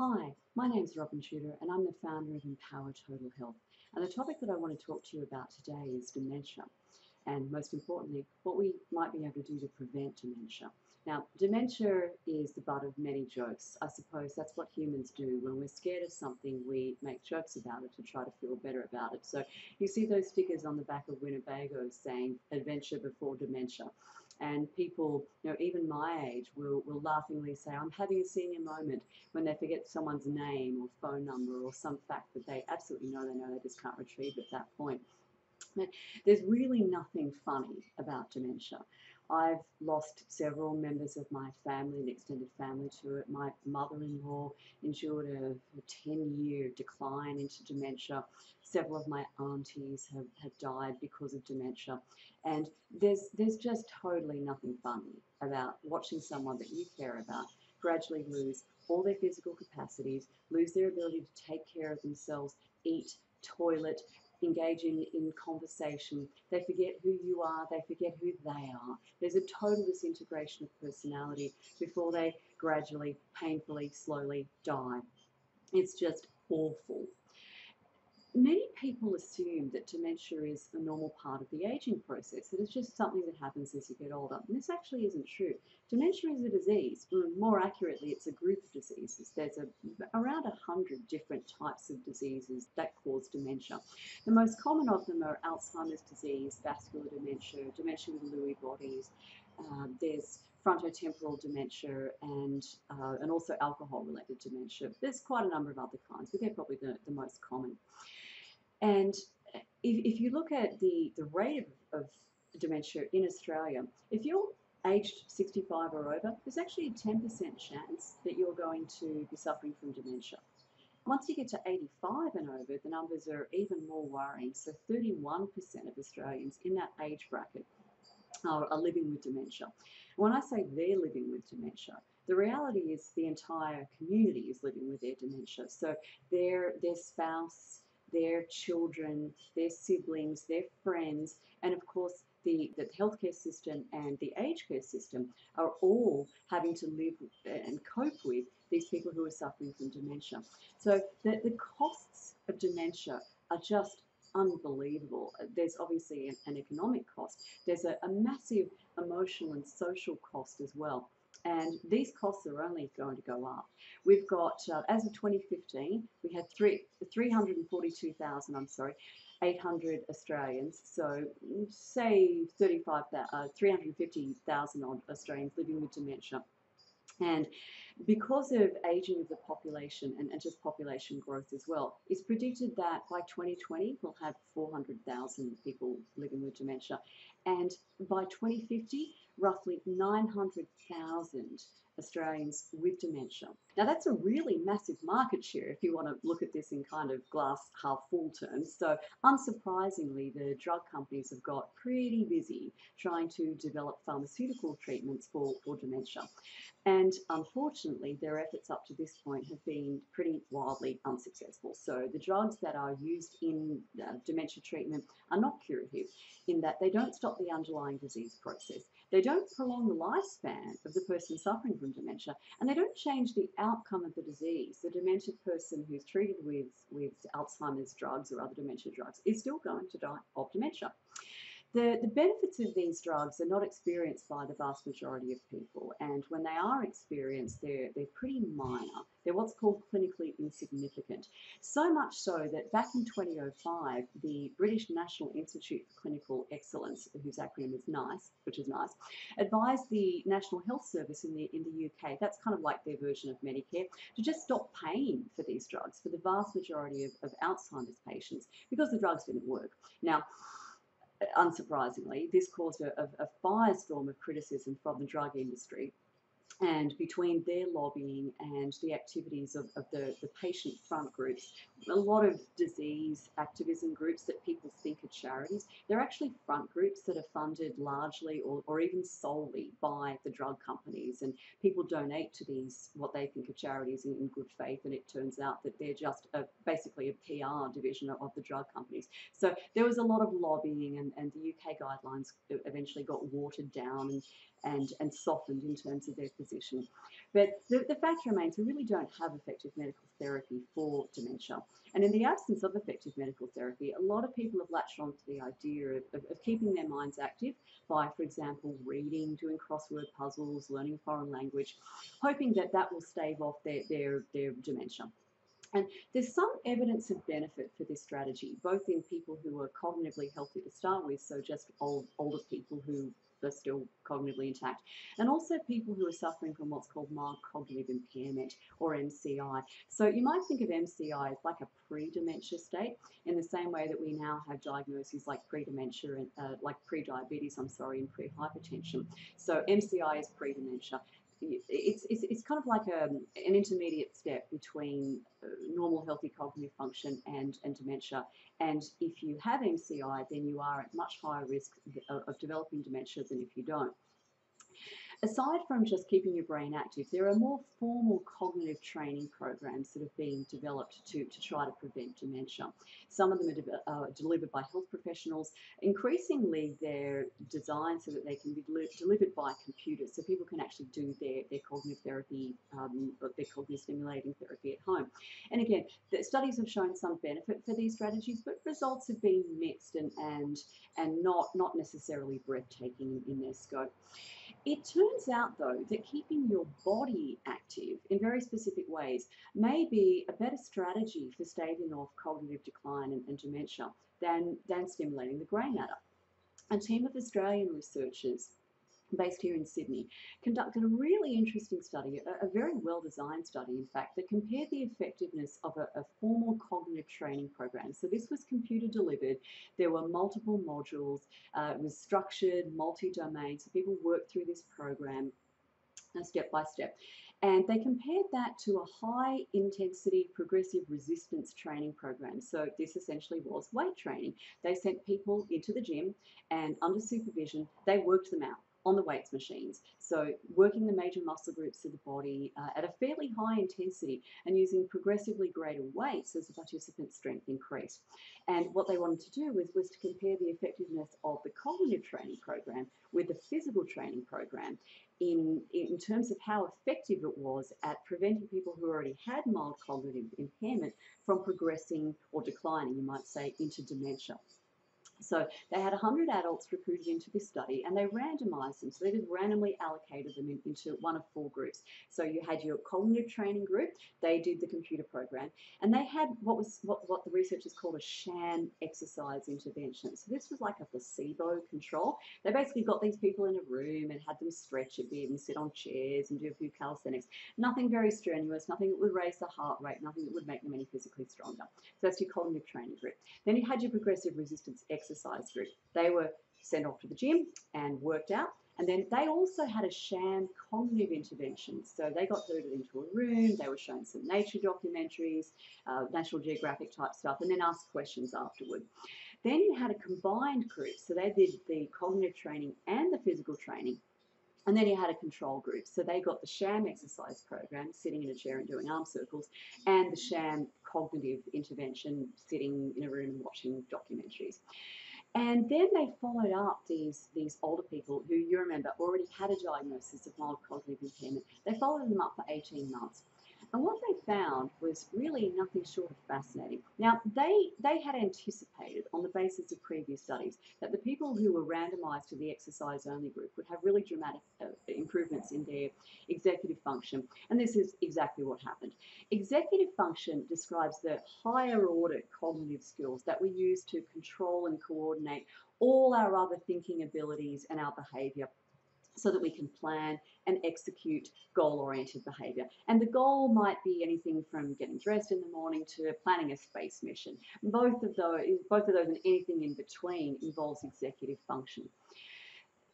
Hi, my name is Robyn Chuter and I'm the founder of Empower Total Health. And the topic that I want to talk to you about today is dementia. And most importantly, what we might be able to do to prevent dementia. Now, dementia is the butt of many jokes. I suppose that's what humans do. When we're scared of something, we make jokes about it to try to feel better about it. So you see those stickers on the back of Winnebago saying adventure before dementia. And people, you know, even my age, will, will laughingly say, I'm having a senior moment when they forget someone's name or phone number or some fact that they absolutely know they know they just can't retrieve at that point. There's really nothing funny about dementia. I've lost several members of my family and extended family to it. My mother-in-law endured a 10-year decline into dementia. Several of my aunties have, have died because of dementia. And there's, there's just totally nothing funny about watching someone that you care about gradually lose all their physical capacities, lose their ability to take care of themselves, eat, toilet, engage in, in conversation. They forget who you are, they forget who they are. There's a total disintegration of personality before they gradually, painfully, slowly die. It's just awful. Many people assume that dementia is a normal part of the aging process, that it's just something that happens as you get older. And this actually isn't true. Dementia is a disease. More accurately, it's a group of diseases. There's a, around 100 different types of diseases that cause dementia. The most common of them are Alzheimer's disease, vascular dementia, dementia with Lewy bodies. Um, there's frontotemporal dementia and uh, and also alcohol-related dementia. There's quite a number of other kinds, but they're probably the, the most common. And if, if you look at the, the rate of, of dementia in Australia, if you're aged 65 or over, there's actually a 10% chance that you're going to be suffering from dementia. Once you get to 85 and over, the numbers are even more worrying. So 31% of Australians in that age bracket are, are living with dementia. When I say they're living with dementia, the reality is the entire community is living with their dementia. So their, their spouse, their children, their siblings, their friends, and of course the, the healthcare system and the aged care system are all having to live and cope with these people who are suffering from dementia. So the, the costs of dementia are just unbelievable. There's obviously an, an economic cost. There's a, a massive emotional and social cost as well and these costs are only going to go up. We've got, uh, as of 2015, we had three, 342,000, I'm sorry, 800 Australians, so say 35, uh, 350,000 odd Australians living with dementia. And because of aging of the population and, and, just population growth as well, it's predicted that by 2020 we'll have 400,000 people living with dementia. And by 2050, roughly 900,000 Australians with dementia. Now that's a really massive market share if you want to look at this in kind of glass half full terms. So unsurprisingly, the drug companies have got pretty busy trying to develop pharmaceutical treatments for, for dementia. And unfortunately, their efforts up to this point have been pretty wildly unsuccessful. So the drugs that are used in uh, dementia treatment are not curative in that they don't stop the underlying disease process. They don't prolong the lifespan of the person suffering from dementia, and they don't change the outcome of the disease. The demented person who's treated with, with Alzheimer's drugs or other dementia drugs is still going to die of dementia. The, the benefits of these drugs are not experienced by the vast majority of people, and when they are experienced, they're, they're pretty minor. They're what's called clinically insignificant. So much so that back in 2005, the British National Institute for Clinical Excellence, whose acronym is NICE, which is nice, advised the National Health Service in the, in the UK, that's kind of like their version of Medicare, to just stop paying for these drugs for the vast majority of, of Alzheimer's patients because the drugs didn't work. Now, unsurprisingly, this caused a, a, firestorm of criticism from the drug industry and between their lobbying and the activities of, of the, the patient front groups, a lot of disease activism groups that people think are charities, they're actually front groups that are funded largely or, or even solely by the drug companies. And people donate to these, what they think are charities in, in good faith, and it turns out that they're just a, basically a PR division of the drug companies. So there was a lot of lobbying, and, and the UK guidelines eventually got watered down, and and, and softened in terms of their position. But the, the fact remains we really don't have effective medical therapy for dementia. And in the absence of effective medical therapy, a lot of people have latched on to the idea of, of, of keeping their minds active by, for example, reading, doing crossword puzzles, learning a foreign language, hoping that that will stave off their, their, their dementia. And there's some evidence of benefit for this strategy, both in people who are cognitively healthy to start with, so just old, older people who are still cognitively intact, and also people who are suffering from what's called mild cognitive impairment or MCI. So you might think of MCI as like a pre-dementia state, in the same way that we now have diagnoses like pre-dementia and uh, like pre-diabetes, I'm sorry, and pre-hypertension. So MCI is pre-dementia it's, it's, it's kind of like a, an intermediate step between uh, normal healthy cognitive function and, and dementia. And if you have MCI, then you are at much higher risk of developing dementia than if you don't. Aside from just keeping your brain active, there are more formal cognitive training programs that have been developed to, to try to prevent dementia. Some of them are de uh, delivered by health professionals. Increasingly, they're designed so that they can be delivered by computers, so people can actually do their, their cognitive therapy, um, their cognitive stimulating therapy at home. And again, the studies have shown some benefit for these strategies, but results have been mixed and, and, and not, not necessarily breathtaking in their scope. It turns out, though, that keeping your body active in very specific ways may be a better strategy for staving off cognitive decline and, and dementia than, than stimulating the grey matter. A team of Australian researchers based here in Sydney, conducted a really interesting study, a, a very well designed study, in fact, that compared the effectiveness of a, a, formal cognitive training program. So this was computer delivered, there were multiple modules, uh, it was structured, multi domain, so people worked through this program uh, step by step. And they compared that to a high intensity progressive resistance training program. So this essentially was weight training. They sent people into the gym and under supervision, they worked them out on the weights machines. So working the major muscle groups of the body uh, at a fairly high intensity and using progressively greater weights as the participant's strength increased. And what they wanted to do was, was to compare the effectiveness of the cognitive training program with the physical training program in, in terms of how effective it was at preventing people who already had mild cognitive impairment from progressing or declining, you might say, into dementia. So they had 100 adults recruited into this study and they randomized them. So they just randomly allocated them in, into one of four groups. So you had your cognitive training group, they did the computer program, and they had what was what, what the researchers called a sham exercise intervention. So this was like a placebo control. They basically got these people in a room and had them stretch a bit and sit on chairs and do a few calisthenics. Nothing very strenuous, nothing that would raise the heart rate, nothing that would make them any physically stronger. So that's your cognitive training group. Then you had your progressive resistance exercise exercise group. They were sent off to the gym and worked out. And then they also had a sham cognitive intervention. So they got herded into a room, they were shown some nature documentaries, uh, National Geographic type stuff, and then asked questions afterward. Then you had a combined group. So they did the cognitive training and the physical training. And then you had a control group. So they got the sham exercise program, sitting in a chair and doing arm circles, and the sham cognitive intervention, sitting in a room and watching documentaries. And then they followed up these, these older people who you remember already had a diagnosis of mild cognitive impairment. They followed them up for 18 months. And what they found was really nothing short of fascinating. Now, they, they had anticipated, on the basis of previous studies, that the people who were randomized to the exercise only group would have really dramatic uh, improvements in their executive function. And this is exactly what happened. Executive function describes the higher order cognitive skills that we use to control and coordinate all our other thinking abilities and our behavior so that we can plan and execute goal-oriented behavior. And the goal might be anything from getting dressed in the morning to planning a space mission. Both of those, both of those and anything in between involves executive function.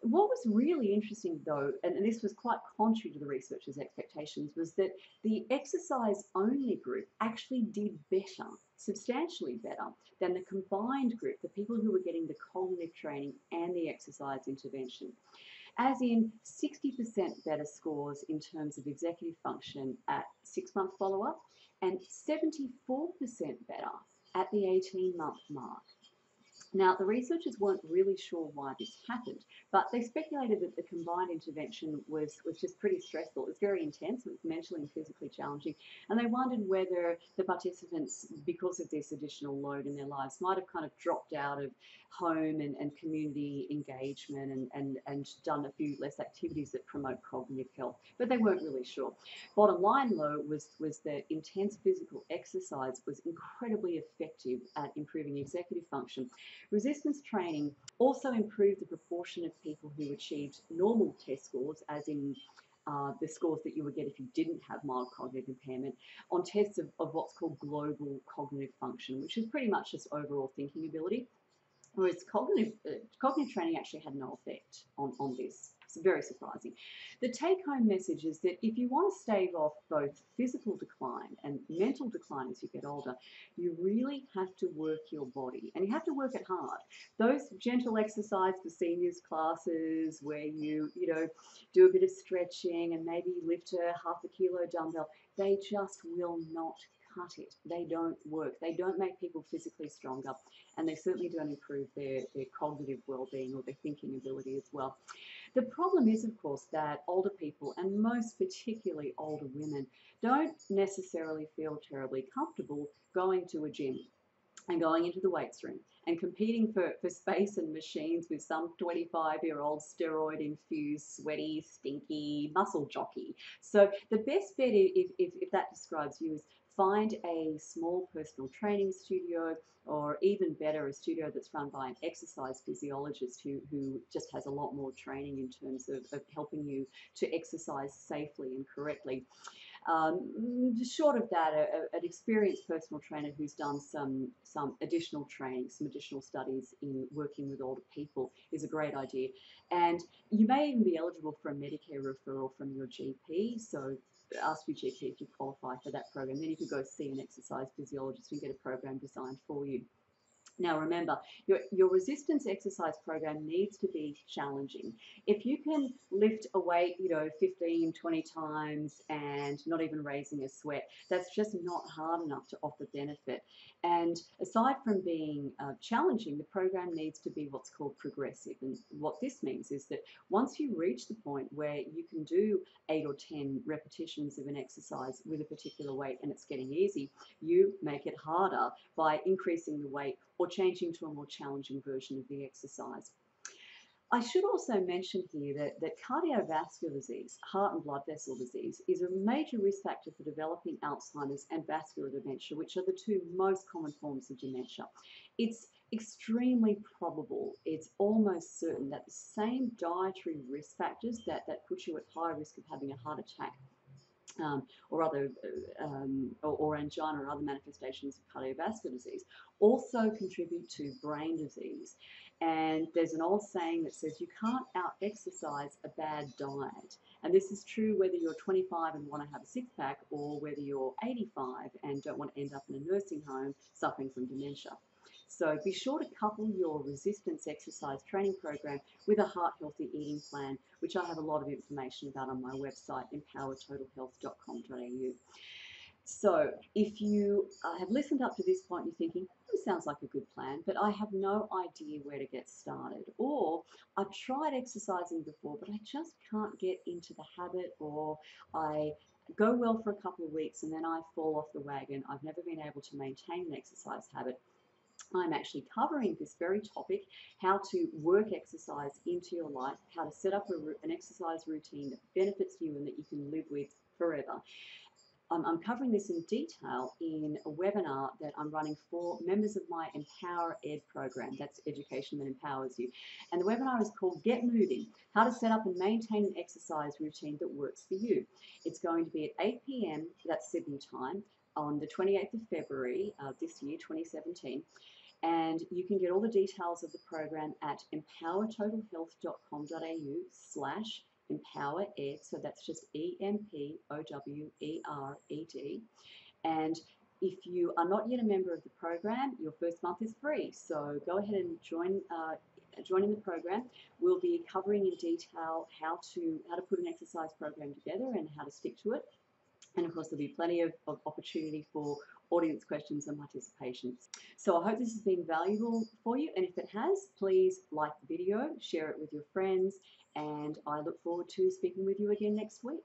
What was really interesting though, and this was quite contrary to the researchers' expectations, was that the exercise only group actually did better, substantially better, than the combined group, the people who were getting the cognitive training and the exercise intervention as in 60% better scores in terms of executive function at six month follow up and 74% better at the 18 month mark. Now, the researchers weren't really sure why this happened, but they speculated that the combined intervention was, was just pretty stressful. It was very intense, it was mentally and physically challenging, and they wondered whether the participants, because of this additional load in their lives, might have kind of dropped out of home and, and community engagement and, and, and done a few less activities that promote cognitive health, but they weren't really sure. Bottom line, though, was, was that intense physical exercise was incredibly effective at improving executive function. Resistance training also improved the proportion of people who achieved normal test scores, as in uh, the scores that you would get if you didn't have mild cognitive impairment on tests of, of what's called global cognitive function, which is pretty much just overall thinking ability. Whereas cognitive, uh, cognitive training actually had no effect on, on this. It's very surprising. The take home message is that if you want to stave off both physical decline and mental decline as you get older, you really have to work your body and you have to work it hard. Those gentle exercise for seniors classes where you, you know, do a bit of stretching and maybe lift a half a kilo dumbbell, they just will not cut it. They don't work. They don't make people physically stronger, and they certainly don't improve their, their cognitive well-being or their thinking ability as well. The problem is, of course, that older people, and most particularly older women, don't necessarily feel terribly comfortable going to a gym and going into the weights room and competing for, for space and machines with some 25 year old steroid infused, sweaty, stinky muscle jockey. So the best bet, if, if, if that describes you, is find a small personal training studio or even better, a studio that's run by an exercise physiologist who, who just has a lot more training in terms of, of helping you to exercise safely and correctly. Um, short of that, a, a, an experienced personal trainer who's done some some additional training, some additional studies in working with older people is a great idea. And you may even be eligible for a Medicare referral from your GP. So ask your GP if you qualify for that program. Then you could go see an exercise physiologist and get a program designed for you. Now remember, your, your resistance exercise program needs to be challenging. If you can lift a weight, you know, 15, 20 times and not even raising a sweat, that's just not hard enough to offer benefit. And aside from being uh, challenging, the program needs to be what's called progressive. And what this means is that once you reach the point where you can do eight or 10 repetitions of an exercise with a particular weight and it's getting easy, you make it harder by increasing the weight or changing to a more challenging version of the exercise. I should also mention here that, that cardiovascular disease, heart and blood vessel disease, is a major risk factor for developing Alzheimer's and vascular dementia, which are the two most common forms of dementia. It's extremely probable, it's almost certain that the same dietary risk factors that, that put you at high risk of having a heart attack um, or other um, or, or, angina or other manifestations of cardiovascular disease also contribute to brain disease. And there's an old saying that says you can't out exercise a bad diet. And this is true whether you're 25 and want to have a six pack or whether you're 85 and don't want to end up in a nursing home suffering from dementia. So be sure to couple your resistance exercise training program with a heart healthy eating plan, which I have a lot of information about on my website, empowertotalhealth.com.au. So if you uh, have listened up to this point, you're thinking, this sounds like a good plan, but I have no idea where to get started. Or I've tried exercising before, but I just can't get into the habit, or I go well for a couple of weeks and then I fall off the wagon. I've never been able to maintain an exercise habit. I'm actually covering this very topic, how to work exercise into your life, how to set up a, an exercise routine that benefits you and that you can live with forever. I'm covering this in detail in a webinar that I'm running for members of my Empower Ed program. That's education that empowers you. And the webinar is called Get Moving, how to set up and maintain an exercise routine that works for you. It's going to be at 8 p.m., that's Sydney time, on the 28th of February uh, this year, 2017. And you can get all the details of the program at empowertotalhealth.com.au slash empower. So that's just E M P O W E R E D. And if you are not yet a member of the program, your first month is free. So go ahead and join. Uh, joining the program, we'll be covering in detail how to how to put an exercise program together and how to stick to it. And of course, there'll be plenty of, opportunity for audience questions and participation. So I hope this has been valuable for you and if it has, please like the video, share it with your friends and I look forward to speaking with you again next week.